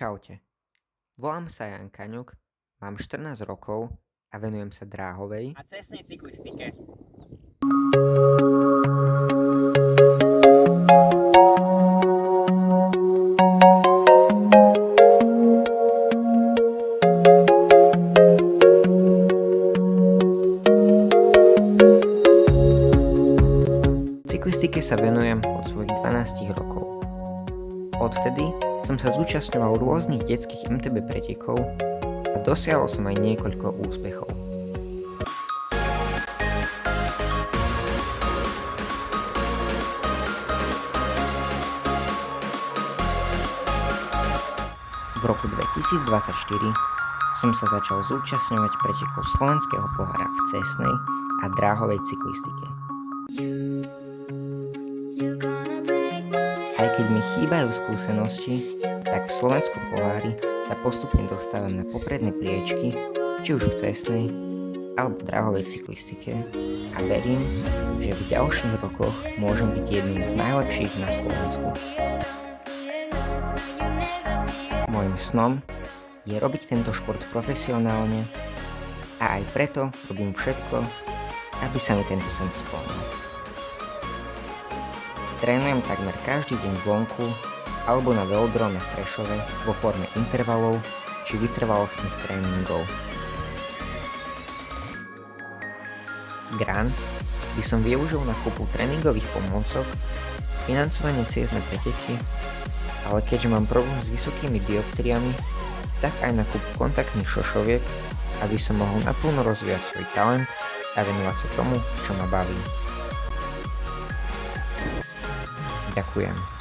Čaute. Volám sa Jan Kaňuk, mám 14 rokov a venujem sa dráhovej a cestnej cyklistike. Cyklistike sa venujem od svojich 12 rokov. Odvtedy som sa zúčastňoval rôznych detských MTB pretekov a dosiahol som aj niekoľko úspechov. V roku 2024 som sa začal zúčastňovať pretekov slovenského pohára v cestnej a dráhovej cyklistike. Keď mi chýbajú skúsenosti, tak v Slovenskom pohári sa postupne dostávam na popredné priečky, či už v cestnej alebo dráhovej cyklistike a verím, že v ďalších rokoch môžem byť jedným z najlepších na Slovensku. Mojím snom je robiť tento šport profesionálne a aj preto robím všetko, aby sa mi tento sen splnil. Trénujem takmer každý deň vonku alebo na velodrome v Prešove vo forme intervalov či vytrvalostných tréningov. Grant by som využil na kúpu tréningových pomôcok, financovanie ciest na preteky, ale keďže mám problém s vysokými dioptriami, tak aj na kúpu kontaktných šošoviek, aby som mohol naplno rozvíjať svoj talent a venovať sa tomu, čo ma baví. Ďakujem.